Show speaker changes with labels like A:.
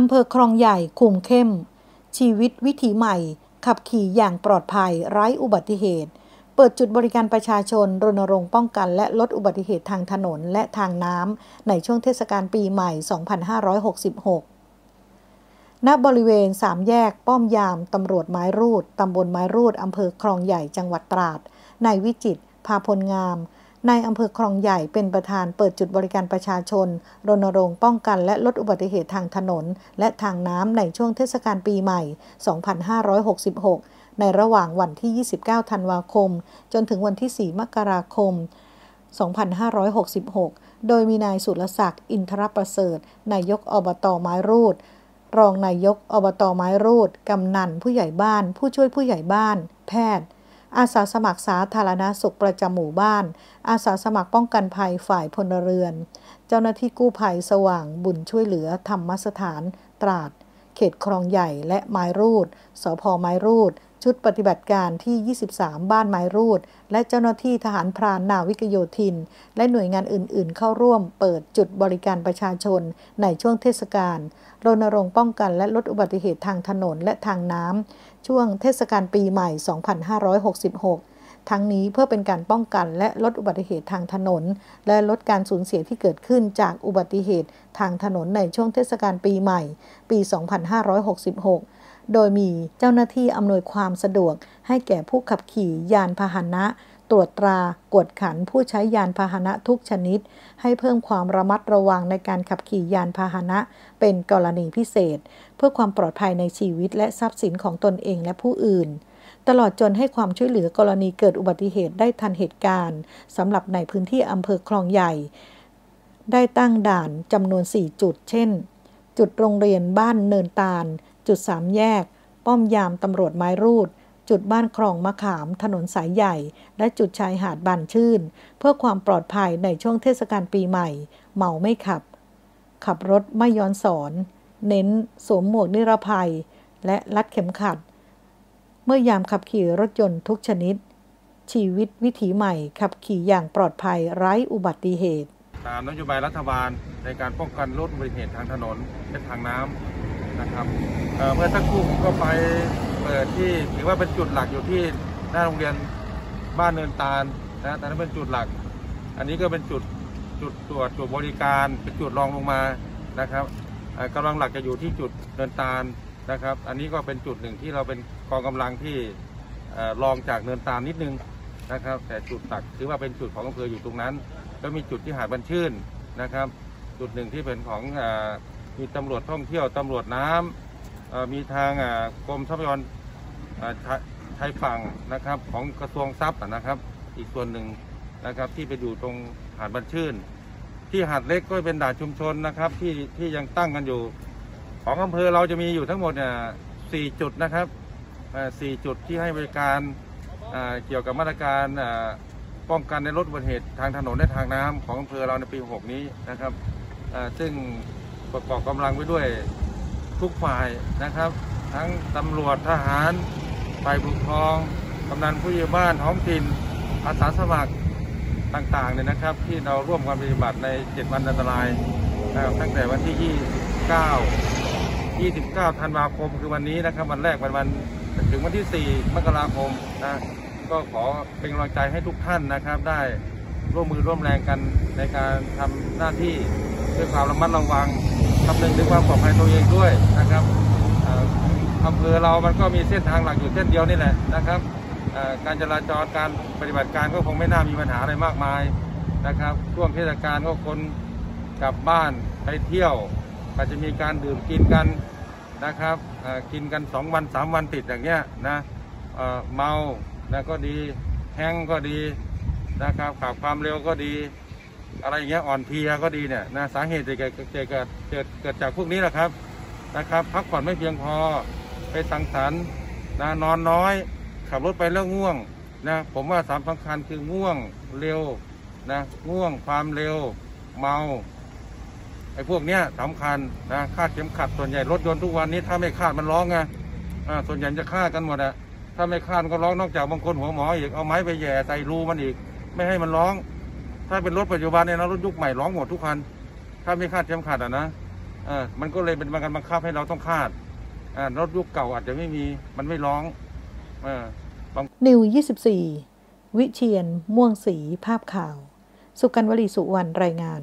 A: อำเภอคลองใหญ่คุมเข้ม ชีวิตวิถีใหม่ ขับขี่อย่างปลอดภัยไร้อุบัติเหตุ เปิดจุดบริการประชาชน รณรงค์ป้องกันและลดอุบัติเหตุทางถนนและทางน้ำในช่วงเทศกาลปีใหม่ 2566ณบริเวณสามแยกป้อมยาม ตำรวจไม้รูด ตำบลไม้รูด อำเภอคลองใหญ่จังหวัดตราดนายวิจิต พาพลงาม นายอำเภอคลองใหญ่เป็นประธานเปิดจุดบริการประชาชน รณรงค์ป้องกันและลดอุบัติเหตุทางถนน และทางน้ำในช่วงเทศกาลปีใหม่ 2566 ในระหว่างวันที่ 29 ธันวาคม จนถึงวันที่ 4 มกราคม 2566 โดยมีนายสุรศักดิ์ อินทรประเสริฐ นายกอบตไม้รูด รองนายกอบตไม้รูด กำนันผู้ใหญ่บ้าน ผู้ช่วยผู้ใหญ่บ้าน แพทย์ อาสาสมัครสาธารณาสุขประจำหมู่บ้าน อาสาสมัครป้องกันภัยฝ่ายพลเรือน เจ้าหน้าที่กู้ภัยสว่างบุญช่วยเหลือธรรมสถานตราด เขตคลองใหญ่และไม้รูด สพไม้รูด ชุดปฏิบัติการที่ 23 บ้านไม้รูด และเจ้าหน้าที่ทหารพรานนาวิกโยธิน และหน่วยงานอื่น ๆ เข้าร่วมเปิดจุดบริการประชาชนในช่วงเทศกาลรณรงค์ป้องกันและลดอุบัติเหตุทางถนนและทางน้ำช่วงเทศกาลปีใหม่ 2566 ทั้งนี้เพื่อเป็นการป้องกันและลดอุบัติเหตุทางถนน และลดการสูญเสียที่เกิดขึ้นจากอุบัติเหตุทางถนนในช่วงเทศกาลปีใหม่ ปี 2566 โดยมีเจ้าหน้าที่อำนวยความสะดวก ให้แก่ผู้ขับขี่ยานพาหนะ ตรวจตรากวดขันผู้ใช้ยานพาหนะทุกชนิด ให้เพิ่มความระมัดระวังในการขับขี่ยานพาหนะ เป็นกรณีพิเศษ เพื่อความปลอดภัยในชีวิตและทรัพย์สินของตนเองและผู้อื่นตลอดจนให้ความช่วยเหลือกรณีเกิดอุบัติเหตุได้ทันเหตุการณ์สำหรับในพื้นที่อำเภอคลองใหญ่ ได้ตั้งด่านจำนวน 4 จุด เช่น จุดโรงเรียนบ้านเนินตาล จุดสามแยก ป้อมยามตำรวจไม้รูด จุดบ้านคลองมะขาม ถนนสายใหญ่ และจุดชายหาดบานชื่น เพื่อความปลอดภัยในช่วงเทศกาลปีใหม่ เมาไม่ขับ ขับรถไม่ย้อนสอน เน้นสวมหมวกนิรภัย และรัดเข็มขัด เมื่อยามขับขี่รถยนต์ทุกชนิด ชีวิตวิถีใหม่ขับขี่อย่างปลอดภัยไร้อุบัติเหตุ
B: ตามนโยบายรัฐบาลในการป้องกันลดอุบัติเหตุทางถนนและทางน้ำ นะครับเเมื่อสักครู่ผมก็ไปเปิดที่ถือว่าเป็นจุดหลักอยู่ที่หน้าโรงเรียนบ้านเนินตาลนะแต่นั้นเป็นจุดหลัก อันนี้ก็เป็นจุดจุดตรวจจุดบริการเป็นจุดรองลงมานะครับเอ่อกำลังหลักจะอยู่ที่จุดเนินตาลนะครับ อันนี้ก็เป็นจุดหนึ่งที่เราเป็นกองกำลังที่เอ่อรองจากเนินตาลนิดนึงนะครับ แต่จุดหลักถือว่าเป็นจุดของอำเภออยู่ตรงนั้น ก็มีจุดที่หาดบันชื่นนะครับ จุดหนึ่งที่เป็นของอ มีตำรวจท่องเที่ยวตำรวจน้ำมีทางกรมทรัพยากรชายฝั่งนะครับของกระทรวงทรัพย์นะครับ อีกส่วนหนึ่งนะครับที่ไปอยู่ตรงหาดบันชื่น ที่หาดเล็กก็เป็นด่านชุมชนนะครับที่ที่ยังตั้งกันอยู่ ของอำเภอเราจะมีอยู่ทั้งหมดเนี่ยสี่จุดนะครับสี่จุดที่ให้บริการเกี่ยวกับมาตรการป้องกันในลดอุบัติเหตุทางถนนและทางน้ำของอำเภอเราในปี 6 นี้นะครับซึ่ง ประกอบกำลังไว้ด้วยทุกฝ่ายนะครับ ทั้งตำรวจทหารฝ่ายปกครองกำนันผู้ใหญ่บ้านท้องถิ่นอาสาสมัครต่างๆเนี่ยนะครับ ที่เราร่วมกันปฏิบัติใน 7 วันอันตรายนะครับตั้งแต่วันที่ 29 29 ธันวาคมคือวันนี้นะครับ วันแรกวันวันถึงวันที่ 4 มกราคมนะก็ขอเป็นกำลังใจให้ทุกท่านนะครับ ได้ร่วมมือร่วมแรงกันในการทำหน้าที่ด้วยความระมัดระวัง คำนึงถึงความปลอดภัยตัวเองด้วยนะครับอำเภอเรามันก็มีเส้นทางหลักอยู่เส้นเดียวนี่แหละนะครับการจราจรการปฏิบัติการก็คงไม่น่ามีปัญหาอะไรมากมายนะครับช่วงเทศกาลก็คนกลับบ้านไปเที่ยวก็จะมีการดื่มกินกันนะครับกินกันสองวันสามวันติดอย่างเงี้ยนะเอ่อเมานะก็ดีแห้งก็ดีนะครับขับความเร็วก็ดี อะไรอย่างเงี้ยอ่อนเพลียก็ดีเนี่ยนะสาเหตุจะเกิดเกิดเกิดเกิดเกิดจากพวกนี้แหละครับนะครับ พักผ่อนไม่เพียงพอไปสังสรรค์นะนอนน้อย ขับรถไปแล้วง่วงนะผมว่าสามสำคัญคือง่วงเร็วนะง่วงความเร็วเมาไอ้พวกเนี้ยสำคัญนะคาดเข็มขัดส่วนใหญ่รถยนต์ทุกวันนี้ถ้าไม่คาดมันร้องไงอ่าส่วนใหญ่จะคาดกันหมดอะถ้าไม่คาดก็ร้องนอกจากบางคนหัวหมออีกเอาไม้ไปแย่ใส่รูมันอีก ไม่ให้มันร้อง ถ้าเป็นรถปัจจุบันเนี่ยนะรถยุคใหม่ร้องหมดทุกคัน ถ้าไม่คาดเข็มขัดอะนะเออมันก็เลยเป็นการบังคับให้เราต้องคาดอ่ารถยุคเก่าอาจจะไม่มีมันไม่ร้องเออ
A: นิว 24 วิเชียนม่วงสีภาพข่าว สุกันวลีสุวรรณรายงาน